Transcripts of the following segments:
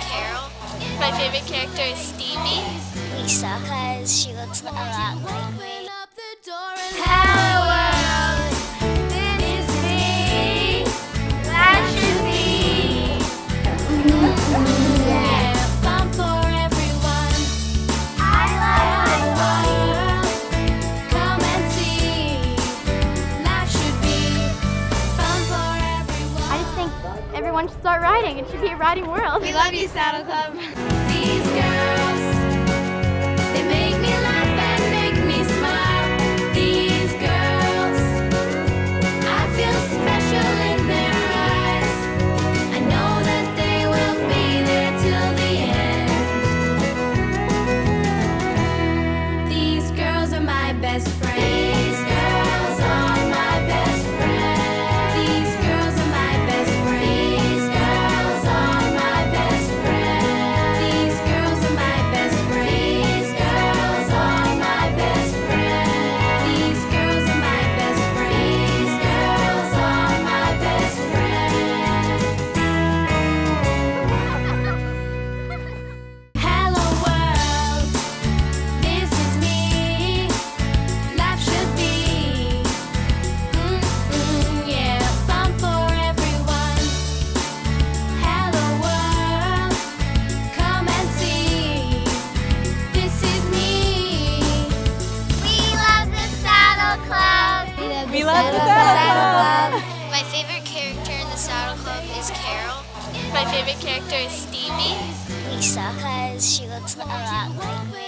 Carole. My favorite character is Stevie. Lisa, because she looks a lot like me. everyone should start riding. It should be a riding world. We love you, Saddle Club. These girls, they make me laugh and make me smile. These girls, I feel special in their eyes. I know that they will be there till the end. These girls are my best friends. We love the Saddle Club. My favorite character in the Saddle Club is Carole. My favorite character is Stevie. Lisa, because she looks a lot like me.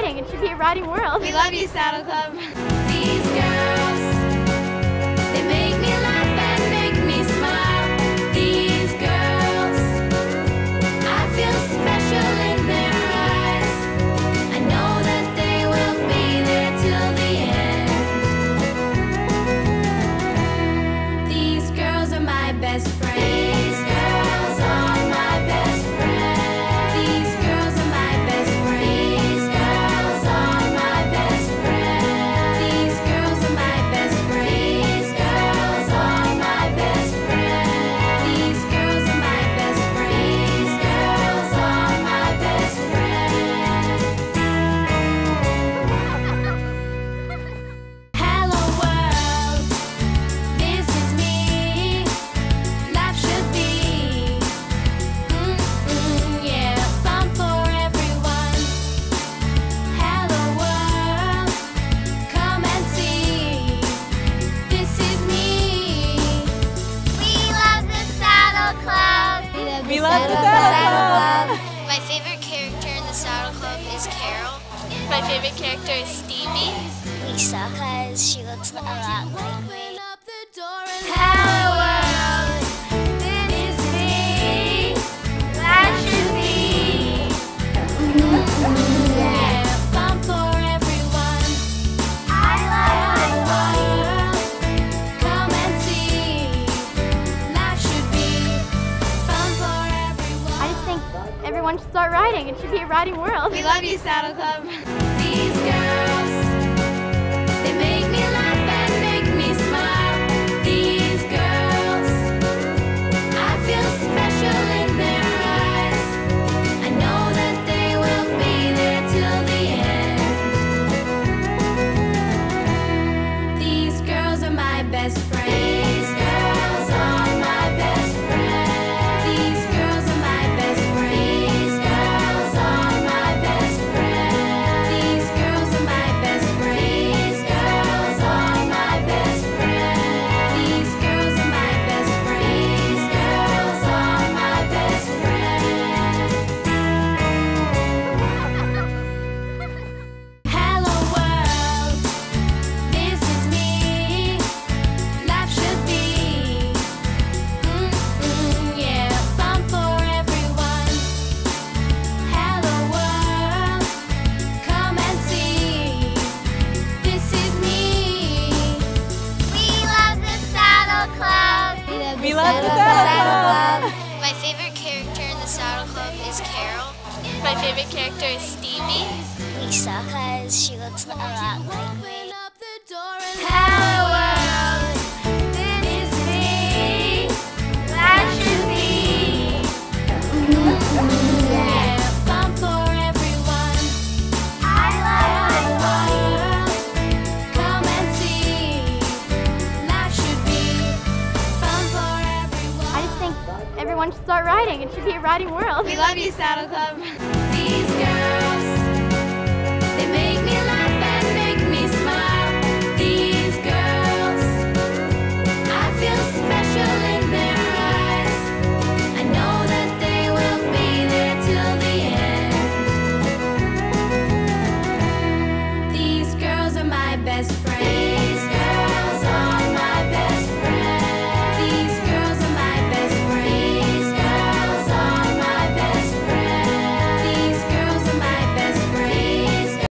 exciting. It should be a riding world. We love you, Saddle Club. Love the Saddle Club. Club. My favorite character in the Saddle Club is Carole. My favorite character is Stevie. Lisa, because she looks a lot like me. Power! Thank you. it should be a riding world. We love you, Saddle Club. Saddle Club. My favorite character in the Saddle Club is Carole. My favorite character is Stevie. Lisa, because she looks a lot like me. Open up the door and hello world. This is me. That should be. Everyone should start riding. It should be a riding world. We love you, Saddle Club. These girls